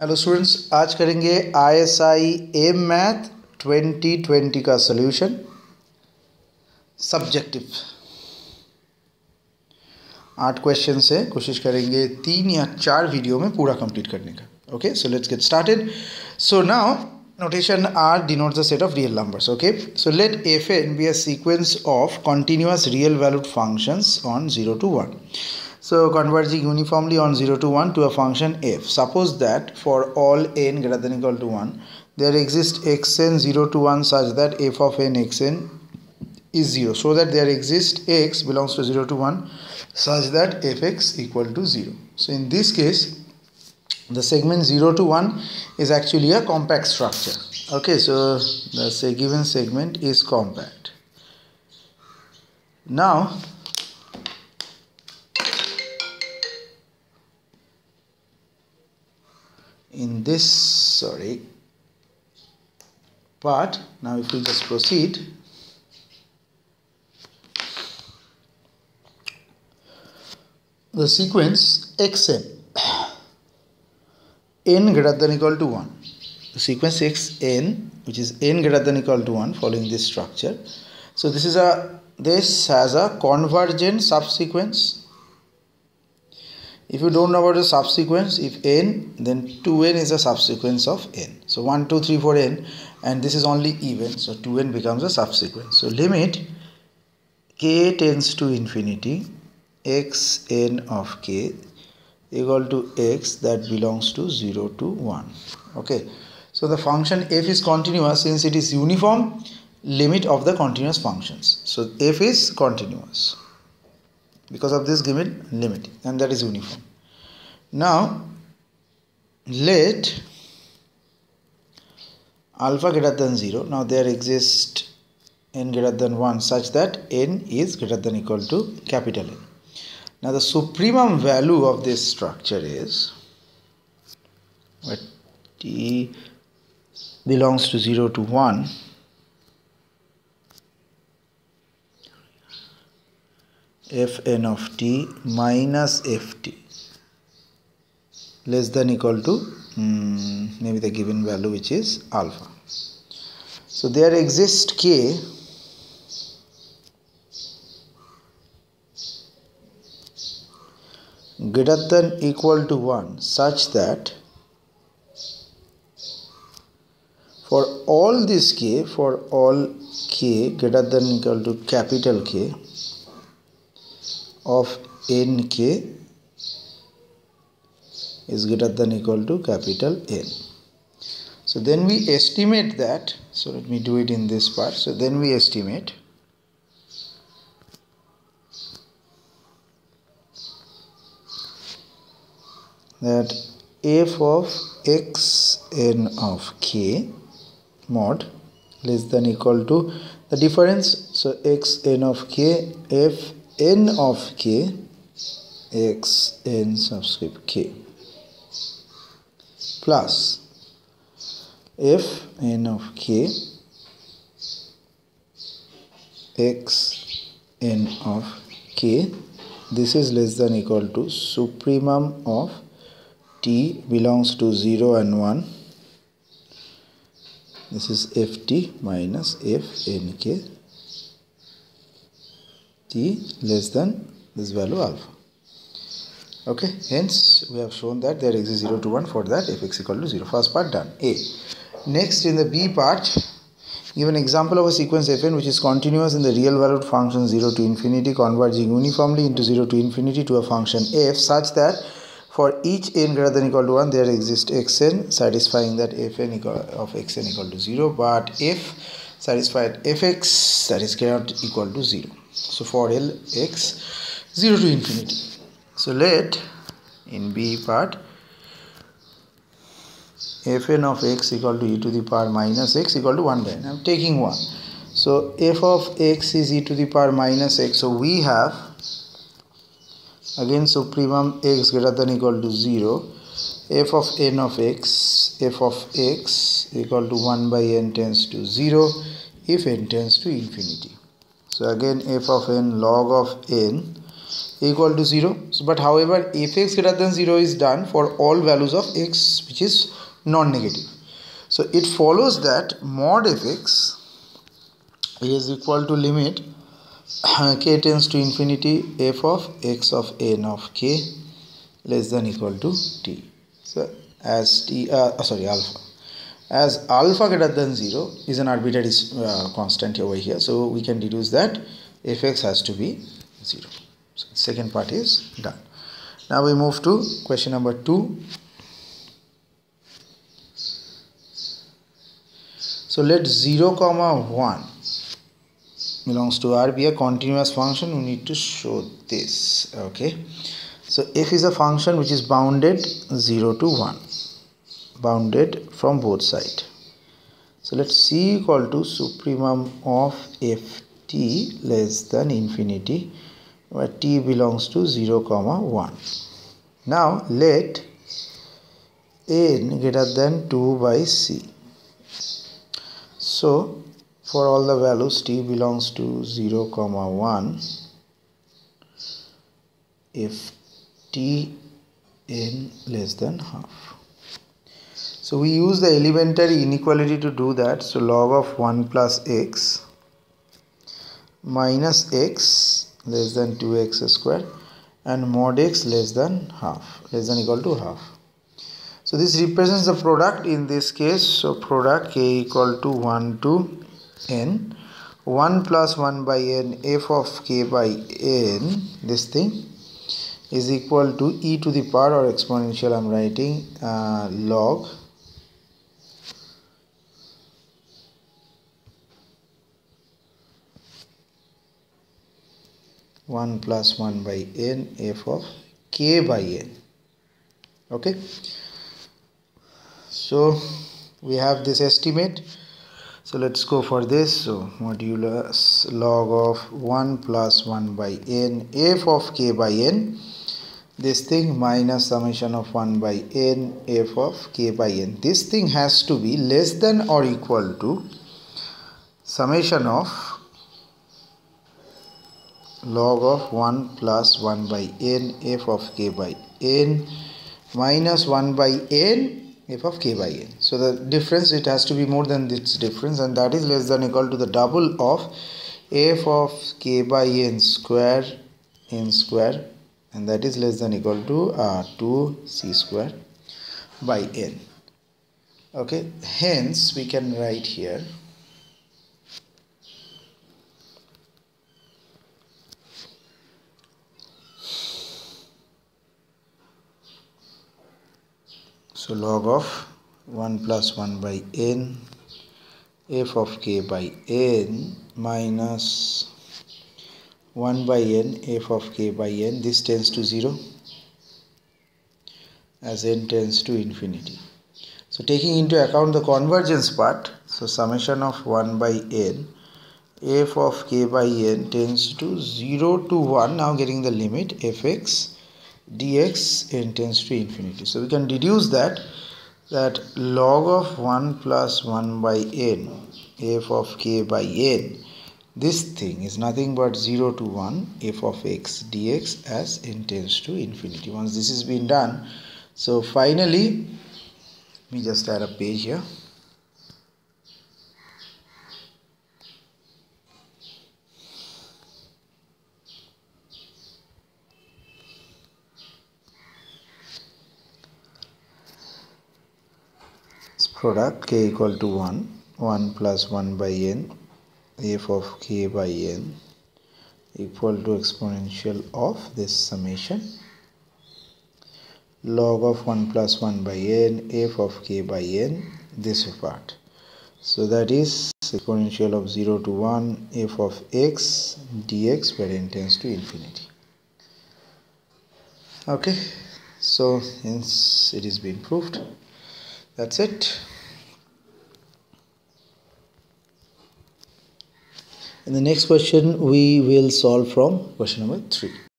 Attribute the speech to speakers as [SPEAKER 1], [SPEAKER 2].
[SPEAKER 1] Hello students आज करेंगे ISI M math 2020 का सोल्यूशन सब्जेक्टिव आठ क्वेश्चन से कोशिश करेंगे तीन या चार वीडियो में पूरा कंप्लीट करने का. Okay so let's get started so now notation R denote the set of real numbers okay so let f n be a sequence of continuous real valued functions on zero to one so converging uniformly on 0 to 1 to a function f. Suppose that for all n greater than equal to 1, there exists xn 0 to 1 such that f of n xn is 0. So that there exists x belongs to 0 to 1 such that fx equal to 0. So in this case, the segment 0 to 1 is actually a compact structure. Okay, so the given segment is compact. Now in this sorry. Part now if we just proceed. The sequence xn n greater than equal to 1 the sequence xn which is n greater than equal to 1 following this structure. So this is a this has a convergent subsequence if you don't know about the subsequence if n then 2n is a subsequence of n. So 1 2 3 4 n and this is only even. So 2n becomes a subsequence. So limit k tends to infinity x n of k equal to x that belongs to 0 to 1 okay. So the function f is continuous. Since it is uniform limit of the continuous functions. So f is continuous because of this given limit and that is uniform. Now let alpha greater than 0 now there exists n greater than 1 such that n is greater than equal to capital N. Now the supremum value of this structure is what t belongs to 0 to 1 fn of t minus ft less than equal to um, maybe the given value which is alpha. So there exists k greater than equal to 1 such that for all this k for all k greater than equal to capital K of nk is greater than equal to capital N. So then we estimate that, so let me do it in this part. So then we estimate that f of x n of k mod less than equal to the difference so x n of k f n of k x n subscript k. Plus f n of k x n of k. This is less than equal to supremum of t belongs to 0 and 1 this is ft minus f n k t less than this value alpha. Okay hence we have shown that there exists 0 to 1 for that fx equal to 0 first part done. A. Next in the b part give an example of a sequence fn which is continuous in the real valued function 0 to infinity converging uniformly into 0 to infinity to a function f such that for each n greater than equal to 1 there exists xn satisfying that fn equal of xn equal to 0 but if satisfied fx that is cannot equal to 0 so for l x 0 to infinity so let in B part fn of x equal to e to the power minus x equal to 1 by n. I am taking 1. So f of x is e to the power minus x. So we have again supremum x greater than equal to 0 f of n of x f of x equal to 1 by n tends to 0 if n tends to infinity. So again f of n log of n equal to 0 so, but however fx greater than 0 is done for all values of x which is non-negative. So it follows that mod fx is equal to limit k tends to infinity f of x of n of k less than equal to t. So as t uh, sorry alpha as alpha greater than 0 is an arbitrary uh, constant over here. So we can deduce that fx has to be 0 so second part is done. Now we move to question number 2 so let 0 comma 1 belongs to r be a continuous function. We need to show this. Okay. So f is a function which is bounded 0 to 1 bounded from both sides so let c equal to supremum of ft less than infinity where t belongs to 0 comma 1 now let n greater than 2 by c. So for all the values t belongs to 0 comma 1 if t n less than half so we use the elementary inequality to do that. So log of 1 plus x minus x less than 2x square and mod x less than half less than equal to half. So this represents the product in this case. So product k equal to 1 to n. 1 plus 1 by n f of k by n this thing is equal to e to the power or exponential I'm writing uh, log one plus one by n f of k by n. Okay? So we have this estimate. So let's go for this. So modulus log of 1 plus 1 by n f of k by n. This thing minus summation of 1 by n f of k by n. This thing has to be less than or equal to summation of log of 1 plus 1 by n f of k by n minus 1 by n f of k by n. So the difference it has to be more than this difference and that is less than equal to the double of f of k by n square n square and that is less than equal to uh, 2 c square by n. Okay, hence we can write here so log of 1 plus 1 by n f of k by n minus 1 by n f of k by n this tends to 0 as n tends to infinity. So taking into account the convergence part so summation of 1 by n f of k by n tends to 0 to 1 now getting the limit fx dx n tends to infinity. So we can deduce that that log of 1 plus 1 by n f of k by n this thing is nothing but 0 to 1 f of x dx as n tends to infinity. Once this has been done, so finally, let me just add a page here. Product k equal to 1 1 plus 1 by n f of k by n equal to exponential of this summation. Log of 1 plus 1 by n f of k by n this part. So that is exponential of 0 to 1 f of x dx where n tends to infinity. Okay so hence it is been proved. That's it in the next question we will solve from question number 3